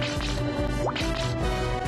ピッ!